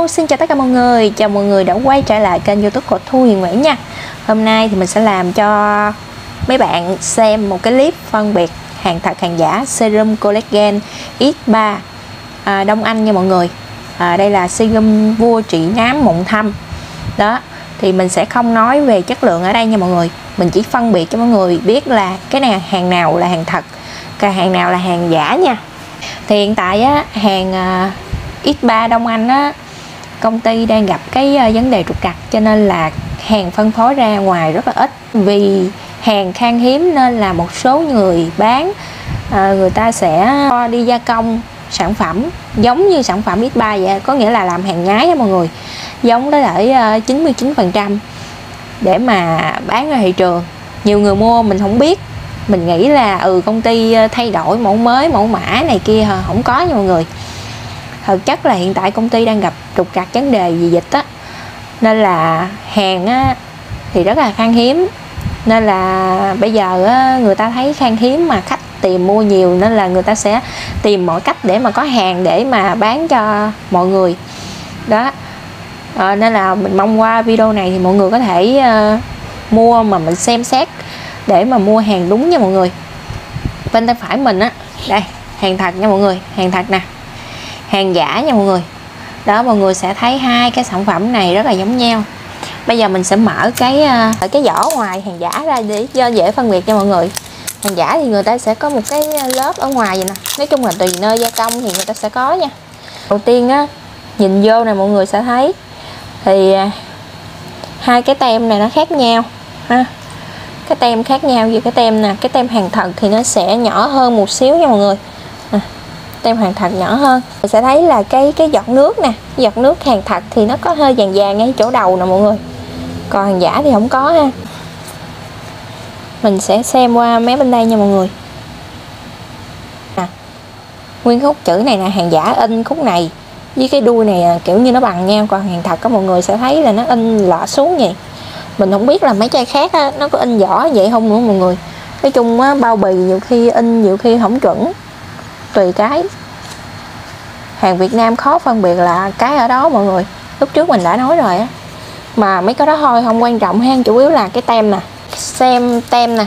Hello, xin chào tất cả mọi người. Chào mọi người đã quay trở lại kênh youtube của Thu Hiền Nguyễn nha. Hôm nay thì mình sẽ làm cho mấy bạn xem một cái clip phân biệt hàng thật hàng giả Serum Collagen X3 à, Đông Anh nha mọi người. À, Đây là serum vua trị nám mụn thâm. Đó, thì mình sẽ không nói về chất lượng ở đây nha mọi người. Mình chỉ phân biệt cho mọi người biết là cái này hàng nào là hàng thật Cái hàng nào là hàng giả nha. Thì hiện tại á, hàng à, X3 Đông Anh á công ty đang gặp cái ờ, vấn đề trục trặc, cho nên là hàng phân phối ra ngoài rất là ít. Vì hàng khan hiếm nên là một số người bán ờ, người ta sẽ đi gia công sản phẩm, giống như sản phẩm X3 vậy, có nghĩa là làm hàng nhái đó mọi người, giống tới lại ờ, 99% để mà bán ra thị trường. Nhiều người mua mình không biết, mình nghĩ là ừ công ty thay đổi mẫu mới, mẫu mã này kia không có nha mọi người thực chất là hiện tại công ty đang gặp trục trặc vấn đề vì dịch á. Nên là hàng á thì rất là khan hiếm. Nên là bây giờ á, người ta thấy khan hiếm mà khách tìm mua nhiều nên là người ta sẽ tìm mọi cách để mà có hàng để mà bán cho mọi người. Đó. À, nên là mình mong qua video này thì mọi người có thể uh, mua mà mình xem xét để mà mua hàng đúng nha mọi người. Bên tay phải mình á. Đây hàng thật nha mọi người hàng thật nè hàng giả nha mọi người. Đó, mọi người sẽ thấy hai cái sản phẩm này rất là giống nhau. Bây giờ mình sẽ mở cái ờ, cái vỏ ngoài hàng giả ra để cho dễ phân biệt cho mọi người. Hàng giả thì người ta sẽ có một cái lớp ở ngoài vậy nè. Nói chung là tùy nơi gia công thì người ta sẽ có nha. Đầu tiên á, nhìn vô này mọi người sẽ thấy thì ờ, hai cái tem này nó khác nhau, ha. Cái tem khác nhau như cái tem nè. Cái tem hàng thật thì nó sẽ nhỏ hơn một xíu nha mọi người tem hoàng thật nhỏ hơn. Mình sẽ thấy là cái cái giọt nước nè giọt nước hàng thật thì nó có hơi vàng vàng ngay chỗ đầu nè mọi người. Còn hàng giả thì không có ha. Mình sẽ xem qua mé bên đây nha mọi người. À, nguyên khúc chữ này là hàng giả in khúc này với cái đuôi này à, kiểu như nó bằng nhau. Còn hàng thật có mọi người sẽ thấy là nó in lọ xuống vậy. Mình không biết là mấy chai khác á, nó có in vỏ vậy không nữa mọi người. Nói chung á, bao bì nhiều khi in nhiều khi không chuẩn tùy cái. Hàng Việt Nam khó phân biệt là cái ở đó, mọi người. Lúc trước mình đã nói rồi á. Mà mấy cái đó thôi, không quan trọng hơn chủ yếu là cái tem nè, xem tem nè,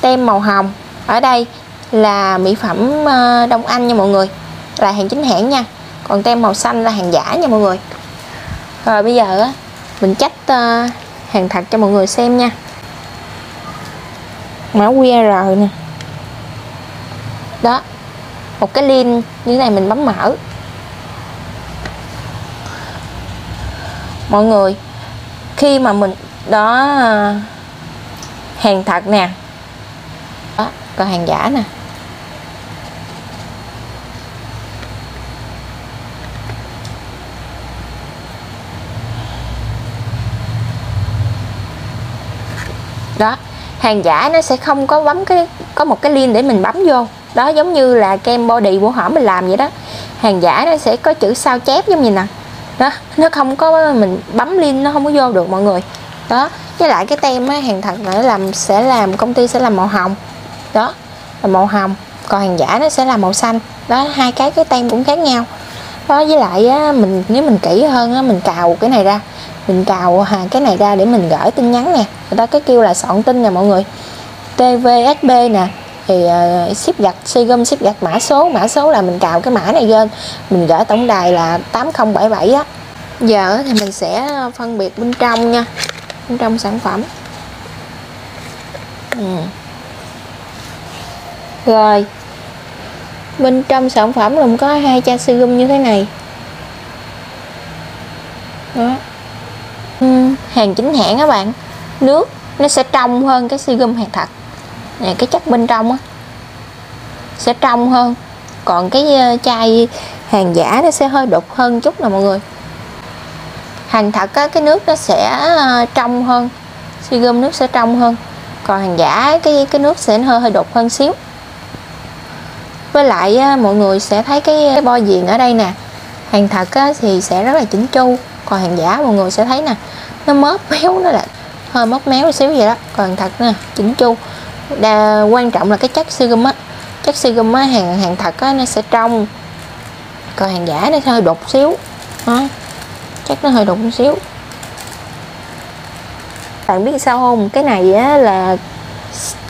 tem màu hồng. Ở đây là mỹ phẩm ờ, Đông Anh nha mọi người, là hàng chính hãng nha. Còn tem màu xanh là hàng giả nha mọi người. Rồi bây giờ á, mình check ờ, hàng thật cho mọi người xem nha. Mã QR nè. Đó một cái link như thế này mình bấm mở. Mọi người, khi mà mình đó, hàng thật nè. Đó còn hàng giả nè. Đó, hàng giả nó sẽ không có bấm cái, có một cái link để mình bấm vô đó giống như là kem body của họ mình làm vậy đó. Hàng giả nó sẽ có chữ sao chép giống như nè. Đó nó không có mình bấm link nó không có vô được mọi người. Đó với lại cái tem á, hàng thật nó làm sẽ làm công ty sẽ làm màu hồng. Đó là màu hồng. Còn hàng giả nó sẽ là màu xanh. Đó hai cái cái tem cũng khác nhau. Đó với lại á, mình nếu mình kỹ hơn á, mình cào cái này ra. Mình cào à, cái này ra để mình gửi tin nhắn nè. Người ta cái kêu là soạn tin nè mọi người. Tvsb nè thì uh, ship gạch gom ship gạch mã số mã số là mình cào cái mã này lên. Mình gửi tổng đài là 8077 á. Giờ thì mình sẽ phân biệt bên trong nha bên trong sản phẩm. Ừ. rồi bên trong sản phẩm gồm có hai chai serum như thế này. Đó. Ừ, hàng chính hãng các bạn. Nước nó sẽ trong hơn cái serum hàng thật này cái chất bên trong á sẽ trong hơn. Còn cái ờ, chai hàng giả nó sẽ hơi đục hơn chút nè mọi người. Hàng thật á, cái nước nó sẽ ờ, trong hơn gom nước sẽ trong hơn. Còn hàng giả cái cái nước sẽ hơi hơi đục hơn xíu. Với lại á, mọi người sẽ thấy cái, cái bo diện ở đây nè. Hàng thật á, thì sẽ rất là chỉnh chu. Còn hàng giả mọi người sẽ thấy nè nó mớp méo nó là hơi mớp méo xíu vậy đó. Còn thật nè chỉnh chu đa, quan trọng là cái chất serum á. Chất serum á, hàng hàng thật á, nó sẽ trong. Còn hàng giả nó hơi đục xíu. Đó chắc nó hơi đục xíu. Bạn biết sao không? Cái này á, là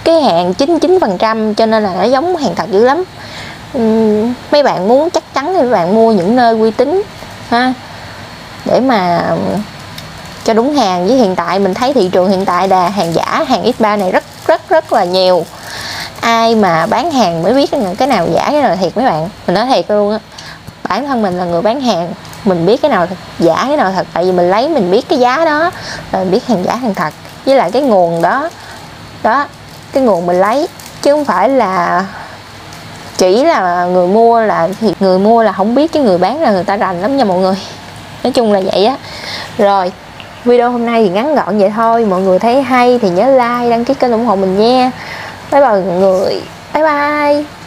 cái hàng 99% cho nên là nó giống hàng thật dữ lắm. Mấy bạn muốn chắc chắn thì mấy bạn mua những nơi uy tín, ha? Để mà cho đúng hàng. Với hiện tại, mình thấy thị trường hiện tại là hàng giả, hàng X3 này rất rất rất là nhiều. Ai mà bán hàng mới biết cái nào giả, cái nào là thiệt mấy bạn. Mình nói thiệt luôn á. Bản thân mình là người bán hàng, mình biết cái nào thật giả, cái nào thật. Tại vì mình lấy, mình biết cái giá đó rồi mình biết hàng giả, hàng thật. Với lại cái nguồn đó đó, cái nguồn mình lấy, chứ không phải là chỉ là người mua là thì người mua là không biết chứ người bán là người ta rành lắm nha mọi người. Nói chung là vậy á. Rồi video hôm nay thì ngắn gọn vậy thôi. Mọi người thấy hay thì nhớ like, đăng ký kênh ủng hộ mình nha. Bye bye mọi người. Bye bye.